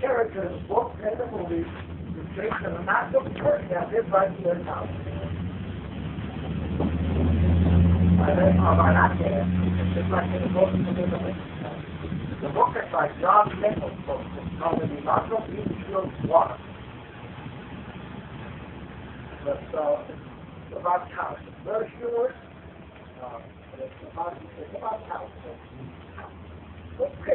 character in the book and the movie is based on a not so person that lived right here in town. I not there. It's like in the book and the movie. The book is by John Nichols book. It's called The Remarkable Beauty Shield Water. But uh, it's about cows. It's Very humorous. Uh, but it's about, it's about cows. Okay.